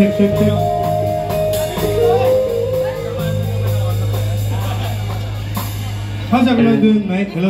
틱틱틱 화자 글라든 마이 글러